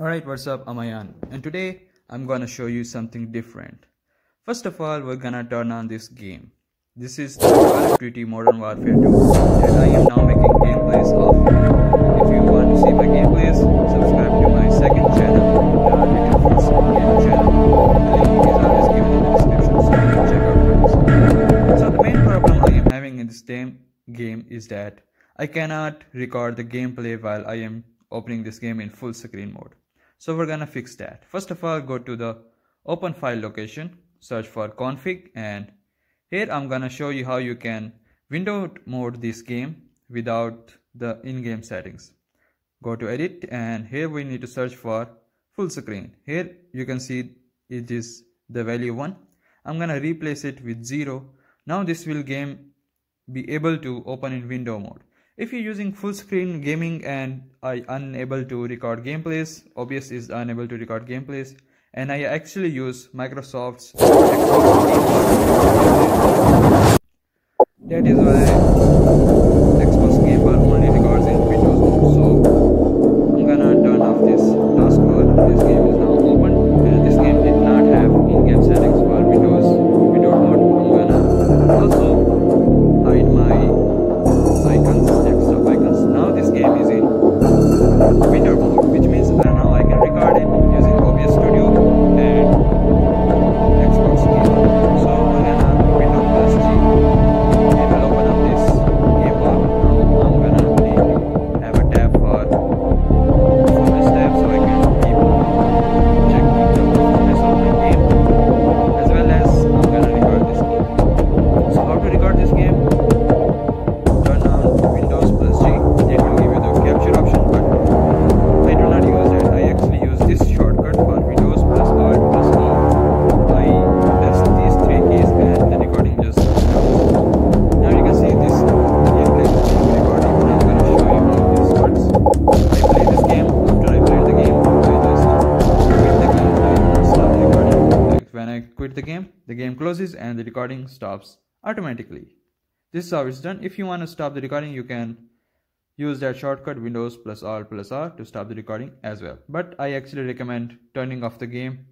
Alright, what's up? I'm Ayan, and today I'm gonna show you something different. First of all, we're gonna turn on this game. This is the Call of Duty Modern Warfare 2, and I am now making gameplays of. If you want to see my gameplays, subscribe to my second channel, the Little Force Game channel. The link is always given in the description, so you can check out friends. So the main problem I am having in this game is that I cannot record the gameplay while I am opening this game in full screen mode. So we're gonna fix that. First of all, go to the open file location, search for config and here I'm gonna show you how you can window mode this game without the in-game settings. Go to edit and here we need to search for full screen. Here you can see it is the value 1. I'm gonna replace it with 0. Now this will game be able to open in window mode. If you're using full screen gaming and are unable to record gameplays, OBS is unable to record gameplays, and I actually use Microsoft's quit the game, the game closes and the recording stops automatically. This is how it's done. If you want to stop the recording, you can use that shortcut Windows plus R plus R to stop the recording as well. But I actually recommend turning off the game.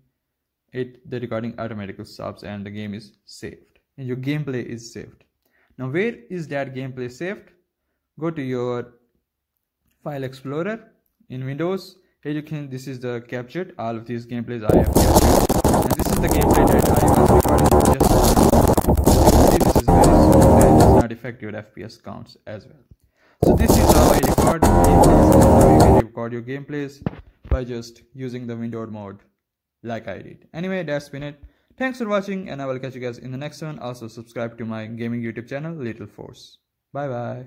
It the recording automatically stops and the game is saved. And your gameplay is saved. Now where is that gameplay saved? Go to your file explorer in Windows. Here you can this is the captured all of these gameplays I have captured the gameplay that I was recording just see this is very slow and does not affect your FPS counts as well. So this is how I record gameplays how you can record your gameplays by just using the windowed mode like I did. Anyway, that's been it. Thanks for watching and I will catch you guys in the next one. Also subscribe to my gaming YouTube channel, Little Force. Bye bye.